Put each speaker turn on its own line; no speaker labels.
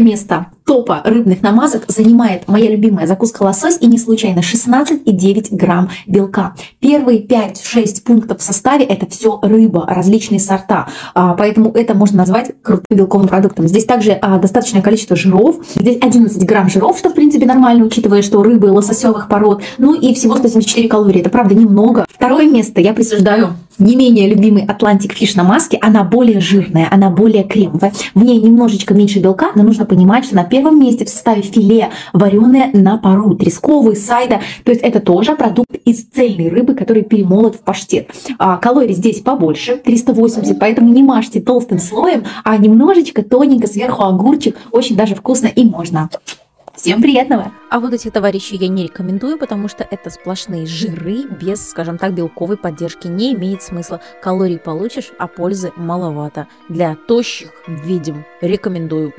место топа рыбных намазок занимает моя любимая закуска лосось и не случайно 16,9 грамм белка. Первые 5-6 пунктов в составе это все рыба, различные сорта, а, поэтому это можно назвать крутым белковым продуктом. Здесь также а, достаточное количество жиров, здесь 11 грамм жиров, что в принципе нормально, учитывая, что рыбы лососевых пород, ну и всего 174 калории, это правда немного. Второе место я присуждаю не менее любимый Atlantic Fish на маске, она более жирная, она более кремовая. В ней немножечко меньше белка, но нужно понимать, что на первом месте в составе филе вареное на пару, тресковый, сайда. То есть это тоже продукт из цельной рыбы, который перемолот в паштет. А, калорий здесь побольше, 380, поэтому не мажьте толстым слоем, а немножечко тоненько сверху огурчик. Очень даже вкусно и можно. Всем приятного!
А вот этих товарищей я не рекомендую, потому что это сплошные жиры без, скажем так, белковой поддержки. Не имеет смысла. Калорий получишь, а пользы маловато. Для тощих, видим, рекомендую.